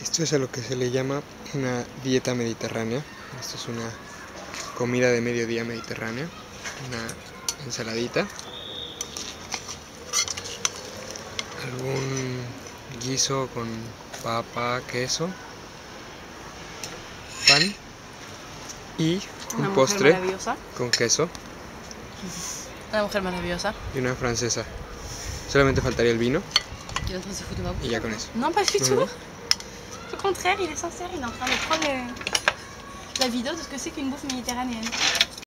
Esto es a lo que se le llama una dieta mediterránea. Esto es una comida de mediodía mediterránea. Una ensaladita. Algún guiso con papa, queso, pan y un postre con queso Una mujer maravillosa. y una francesa. Solamente faltaría el vino y ya con eso. Du Non, tout. non. Au contraire, il est sincère, il est en train de prendre la vidéo de ce que c'est qu'une bouffe méditerranéenne.